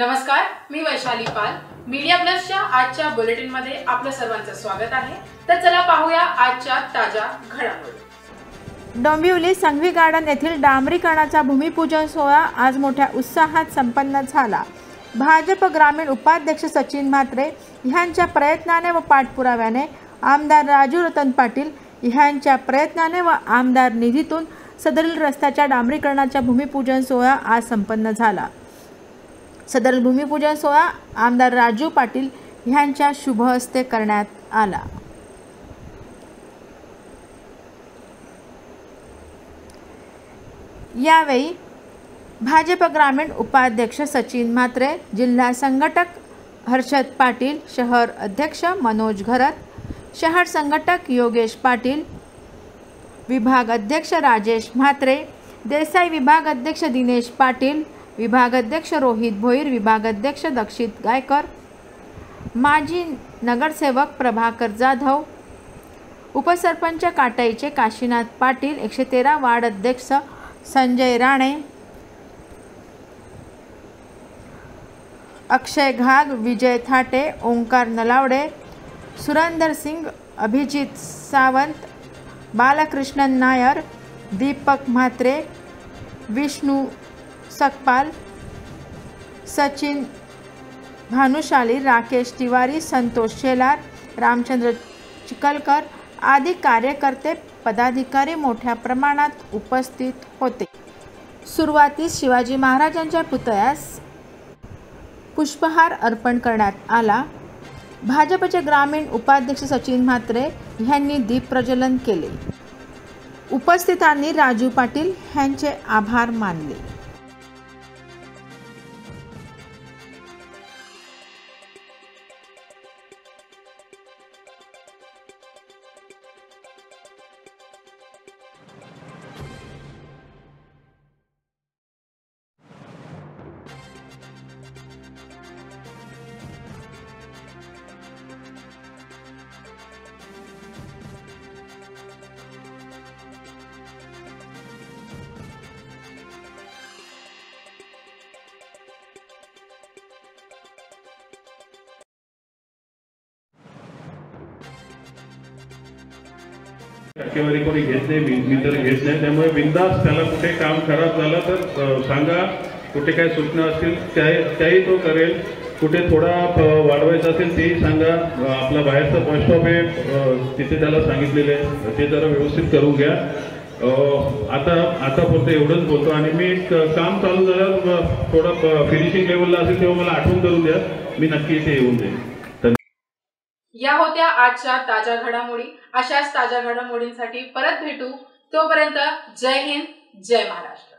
नमस्कार मी वैशाली पाल. मीडिया प्लसच्या आजच्या बुलेटिनमध्ये आपलं सर्वांचं स्वागत आहे. तर चला पाहूया आजच्या ताज्या घडामोडी. डोंबिवली संघवी गार्डन येथील डांबरीकरणाचा भूमिपूजन सोहळा आज मोठ्या उत्साहात संपन्न झाला. भाजप ग्रामीण उपाध्यक्ष सचिन म्हात्रे ह्यांच्या प्रयत्नाने व पाठपुराव्याने आमदार राजू रतन पाटील ह्यांच्या प्रयत्नाने व आमदार निधीतून सदरील रस्त्याच्या डांबरीकरणाचा भूमिपूजन सोहळा आज संपन्न झाला. सदर भूमिपूजन सोहळा आमदार राजू पाटील ह्यांच्या शुभ हस्ते करण्यात आला. यावेळी भाजप ग्रामीण उपाध्यक्ष सचिन म्हात्रे जिल्हा संघटक हर्षद पाटील शहर अध्यक्ष मनोज घरत शहर संघटक योगेश पाटील विभाग अध्यक्ष राजेश म्हात्रे देसाई विभाग अध्यक्ष दिनेश पाटील विभागाध्यक्ष रोहित भोईर विभागाध्यक्ष दक्षित गायकर माजी नगरसेवक प्रभाकर जाधव उपसरपंच काटाईचे काशीनाथ पाटील एकशे तेरा वार्ड अध्यक्ष संजय राणे अक्षय घाग विजय थाटे ओंकार नलावडे सुरेंदर सिंग अभिजित सावंत बालकृष्णन नायर दीपक म्हात्रे विष्णू सकपाल सचिन भानुशाली राकेश तिवारी संतोष शेलार रामचंद्र चिकलकर आदी कार्यकर्ते पदाधिकारी मोठ्या प्रमाणात उपस्थित होते. सुरुवातीस शिवाजी महाराजांच्या पुतळ्यास पुष्पहार अर्पण करण्यात आला. भाजपचे ग्रामीण उपाध्यक्ष सचिन म्हात्रे यांनी दीप प्रज्वलन केले. उपस्थितांनी राजू पाटील यांचे आभार मानले. टक्केवारी कोणी घेत नाही मी तर घेत नाही. त्यामुळे बिंदास त्याला कुठे काम खराब झालं तर सांगा. कुठे काय सूचना असतील त्या त्याही तो करेल. कुठे थोडा वाढवायचा असेल तेही सांगा. आपला बाहेरचा बस स्टॉप आहे तिथे त्याला सांगितलेलं आहे. ते जरा व्यवस्थित करून घ्या. आता आता फक्त एवढंच बोलतो. आणि मी काम चालू झाल्यावर थोडं फिनिशिंग लेवलला असेल तेव्हा मला आठवण करून द्या. मी नक्की इथे येऊन जाईल या होत्या आजच्या ताज्या घडामोडी. अशाच ताज्या घडामोडींसाठी परत भेटू. तोपर्यंत जय हिंद जय महाराष्ट्र.